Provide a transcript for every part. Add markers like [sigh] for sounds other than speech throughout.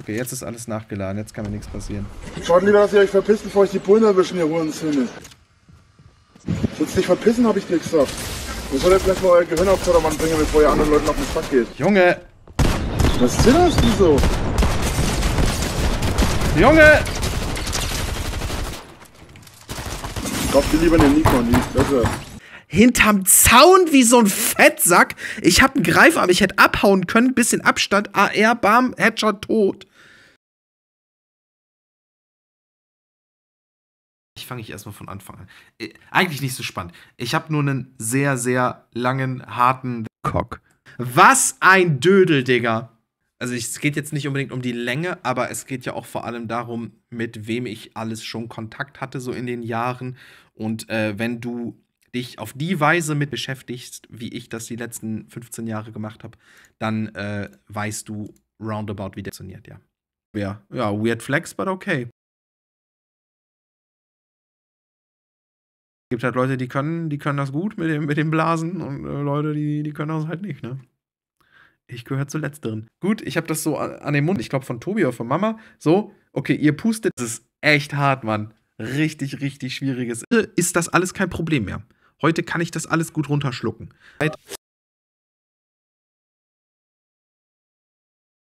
Okay, jetzt ist alles nachgeladen. Jetzt kann mir nichts passieren. Schaut lieber, dass ihr euch verpisst, bevor ich die Bullen erwischen, ihr Hurenzöhne. Jetzt nicht verpissen, habe ich dir gesagt. Ihr solltet vielleicht mal euer Gehirn auf Vordermann bringen, bevor ihr anderen Leuten auf den Sack geht. Junge! Was zitterst du so? Junge! Kauft dir lieber eine Nikon, die ist besser. Hinterm Zaun wie so ein Fettsack. Ich hab einen Greifarm, ich hätte abhauen können. Bisschen Abstand. AR, Bam, Headshot, tot. Ich fange ich erstmal von Anfang an. Äh, eigentlich nicht so spannend. Ich habe nur einen sehr, sehr langen, harten Cock. Was ein Dödel, Digga. Also es geht jetzt nicht unbedingt um die Länge, aber es geht ja auch vor allem darum, mit wem ich alles schon Kontakt hatte, so in den Jahren. Und äh, wenn du dich auf die Weise mit beschäftigst, wie ich das die letzten 15 Jahre gemacht habe, dann äh, weißt du roundabout, wie der funktioniert, ja. Ja, ja, weird flex, but okay. gibt halt Leute, die können, die können das gut mit dem, mit dem Blasen und äh, Leute, die, die können das halt nicht, ne? Ich gehöre zu letzteren. Gut, ich habe das so an, an, den Mund, ich glaube von Tobi oder von Mama. So, okay, ihr pustet, das ist echt hart, Mann. Richtig, richtig schwieriges. Ist das alles kein Problem mehr. Heute kann ich das alles gut runterschlucken.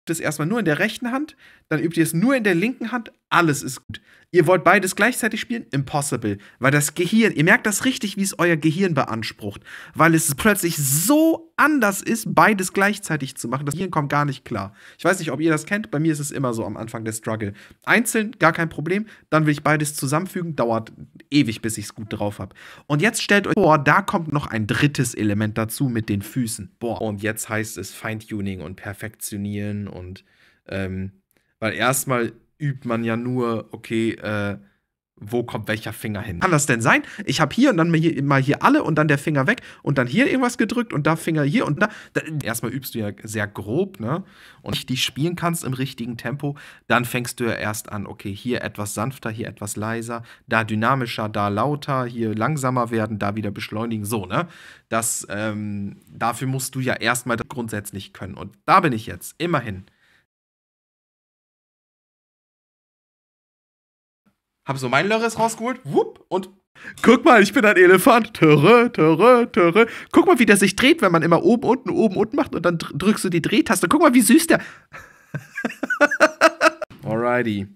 Das erstmal nur in der rechten Hand, dann übt ihr es nur in der linken Hand, alles ist gut. Ihr wollt beides gleichzeitig spielen? Impossible. Weil das Gehirn, ihr merkt das richtig, wie es euer Gehirn beansprucht. Weil es plötzlich so anders ist, beides gleichzeitig zu machen. Das Gehirn kommt gar nicht klar. Ich weiß nicht, ob ihr das kennt. Bei mir ist es immer so am Anfang der Struggle. Einzeln, gar kein Problem. Dann will ich beides zusammenfügen. Dauert ewig, bis ich es gut drauf habe. Und jetzt stellt euch vor, da kommt noch ein drittes Element dazu mit den Füßen. Boah, und jetzt heißt es Feintuning und Perfektionieren und, ähm, weil erstmal übt man ja nur, okay, äh, wo kommt welcher Finger hin? Kann das denn sein? Ich habe hier und dann mal hier, alle und dann der Finger weg und dann hier irgendwas gedrückt und da Finger hier und da. erstmal übst du ja sehr grob, ne? Und ich die spielen kannst im richtigen Tempo, dann fängst du ja erst an, okay, hier etwas sanfter, hier etwas leiser, da dynamischer, da lauter, hier langsamer werden, da wieder beschleunigen, so, ne? Das, ähm, dafür musst du ja erstmal grundsätzlich können. Und da bin ich jetzt, immerhin. Hab so mein Lörres rausgeholt, wupp, und guck mal, ich bin ein Elefant. Töre, töre, töre. Guck mal, wie der sich dreht, wenn man immer oben, unten, oben, unten macht und dann drückst du die Drehtaste. Guck mal, wie süß der. [laughs] Alrighty.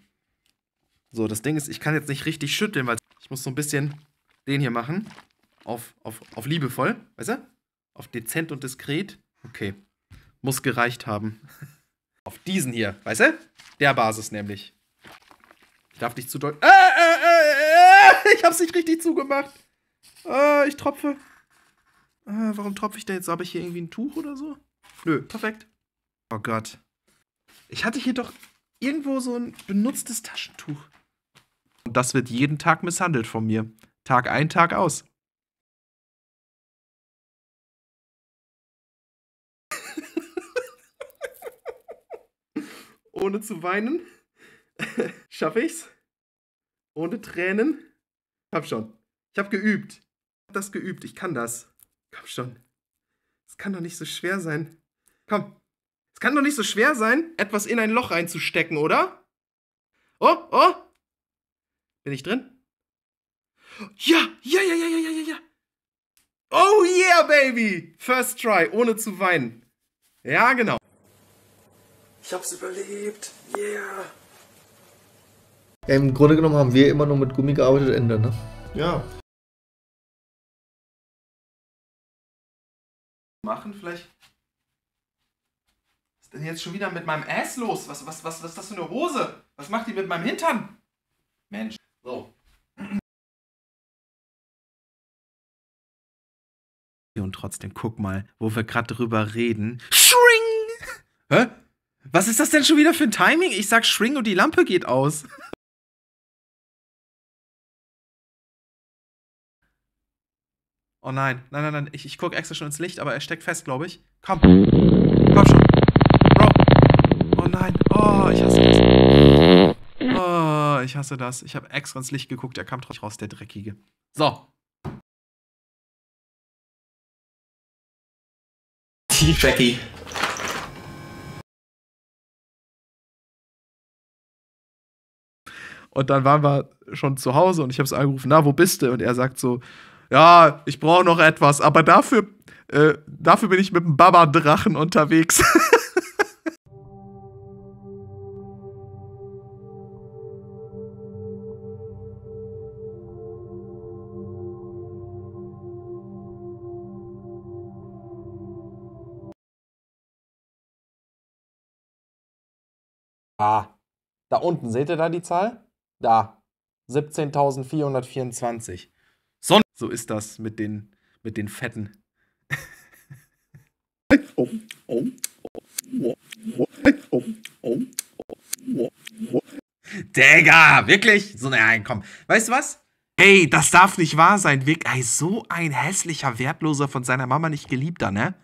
So, das Ding ist, ich kann jetzt nicht richtig schütteln, weil ich muss so ein bisschen den hier machen. Auf, auf, auf liebevoll, weißt du? Auf dezent und diskret. Okay. Muss gereicht haben. [laughs] Auf diesen hier, weißt du? Der Basis nämlich. Darf nicht zu doll. Äh, äh, äh, ich hab's nicht richtig zugemacht. Äh, ich tropfe. Äh, warum tropfe ich da jetzt? Habe ich hier irgendwie ein Tuch oder so? Nö, perfekt. Oh Gott. Ich hatte hier doch irgendwo so ein benutztes Taschentuch. Und das wird jeden Tag misshandelt von mir. Tag ein, Tag aus. [laughs] Ohne zu weinen. [laughs] Schaffe ich's? Ohne Tränen? Hab schon. Ich hab geübt. Ich hab das geübt. Ich kann das. Komm schon. Es kann doch nicht so schwer sein. Komm. Es kann doch nicht so schwer sein, etwas in ein Loch reinzustecken, oder? Oh, oh. Bin ich drin? Ja, ja, ja, ja, ja, ja, ja, ja. Oh yeah, baby. First try, ohne zu weinen. Ja, genau. Ich hab's überlebt. Yeah. Ja, Im Grunde genommen haben wir immer nur mit Gummi gearbeitet, Ende, ne? Ja. Machen vielleicht. Was ist denn jetzt schon wieder mit meinem Ass los? Was, was, was, was ist das für eine Hose? Was macht die mit meinem Hintern? Mensch. So. Und trotzdem, guck mal, wo wir gerade drüber reden. Shring! Hä? Was ist das denn schon wieder für ein Timing? Ich sag Shring und die Lampe geht aus. Oh nein, nein, nein, nein. Ich, ich gucke extra schon ins Licht, aber er steckt fest, glaube ich. Komm. Komm schon. Bro. Oh nein. Oh, ich hasse das. Oh, ich hasse das. Ich habe extra ins Licht geguckt, er kam trotzdem raus, der Dreckige. So. Jackie. Und dann waren wir schon zu Hause und ich habe es angerufen, na, wo bist du? Und er sagt so, ja, ich brauche noch etwas, aber dafür, äh, dafür bin ich mit dem Baba-Drachen unterwegs. [laughs] Ah, da unten, seht ihr da die Zahl? Da, 17.424. So, so ist das mit den, mit den Fetten. Digga, wirklich? So, nein, komm. Weißt du was? Ey, das darf nicht wahr sein. Ey, so ein hässlicher, wertloser, von seiner Mama nicht geliebter, ne?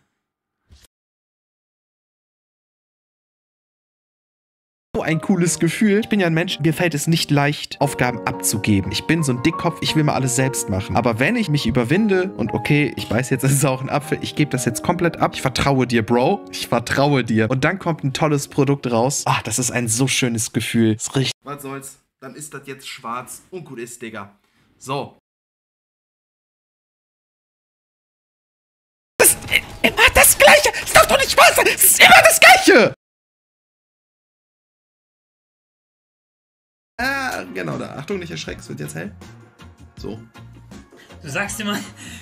Ein cooles Gefühl. Ich bin ja ein Mensch, mir fällt es nicht leicht, Aufgaben abzugeben. Ich bin so ein Dickkopf, ich will mal alles selbst machen. Aber wenn ich mich überwinde und okay, ich weiß jetzt, [laughs] es ist auch ein Apfel, ich gebe das jetzt komplett ab. Ich vertraue dir, Bro. Ich vertraue dir. Und dann kommt ein tolles Produkt raus. Ah, das ist ein so schönes Gefühl. Es riecht. Was soll's? Dann ist das jetzt schwarz und gut ist, Digga. So. Das ist immer das Gleiche. Es darf doch nicht wahr sein. Es ist immer das Gleiche. Ah, genau da. Achtung, nicht erschrecken, es wird jetzt hell. So. Du sagst immer,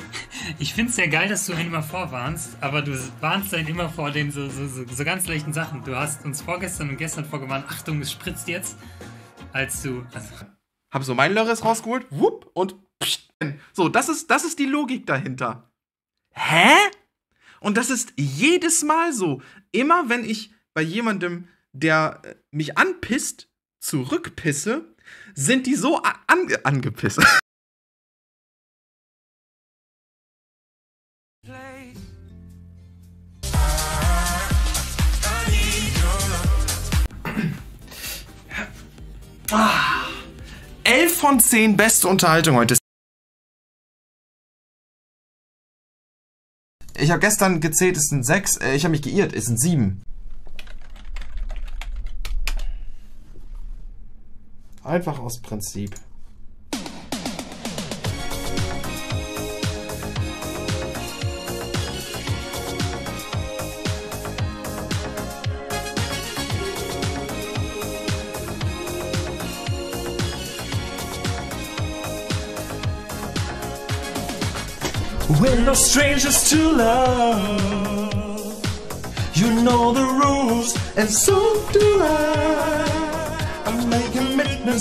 [laughs] ich finde es sehr geil, dass du einen immer vorwarnst, aber du warnst einen immer vor den so, so, so, so ganz leichten Sachen. Du hast uns vorgestern und gestern vorgewarnt, Achtung, es spritzt jetzt, als du. Also Hab so mein Lörres rausgeholt, wupp, und pst. So, das ist, das ist die Logik dahinter. Hä? Und das ist jedes Mal so. Immer wenn ich bei jemandem, der äh, mich anpisst, zurückpisse, sind die so ange angepisst. [laughs] Ah, 11 von 10 beste Unterhaltung heute. Ich habe gestern gezählt, es sind 6. Äh, ich habe mich geirrt, es sind 7. Einfach aus Prinzip. We're no strangers to love. You know the rules, and so do I no